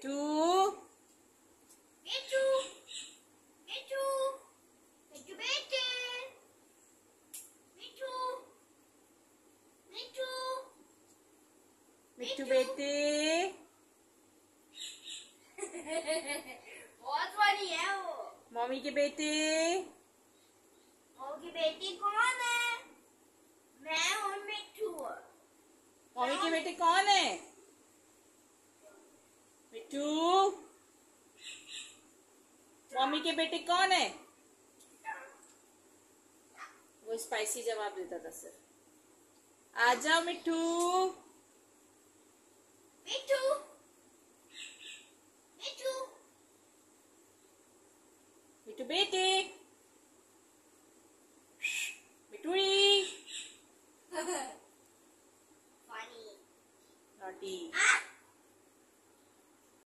Betu. Betu. Bete. Betu. Betu. Betu Bete. बहुत बड़ी है वो मम्मी के बेटे मम्मी की बेटी कौन है मैं हूँ मिट्टू मम्मी के बेटे कौन है मम्मी के बेटे कौन है? वो स्पाइसी जवाब देता था सर आ जाओ मिट्टू मिट्टू मिट्टू मिट्टू बेटे। funny. नॉटी